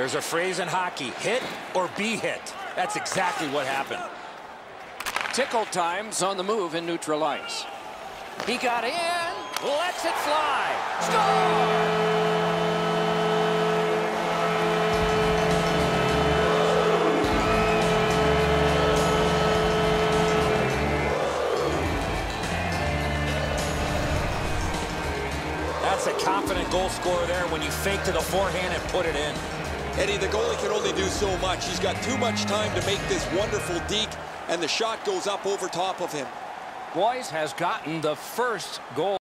There's a phrase in hockey, hit or be hit. That's exactly what happened. Tickle times on the move in neutral ice. He got in, lets it fly. Score! That's a confident goal scorer there when you fake to the forehand and put it in. Eddie, the goalie can only do so much. He's got too much time to make this wonderful deke, and the shot goes up over top of him. Boys has gotten the first goal.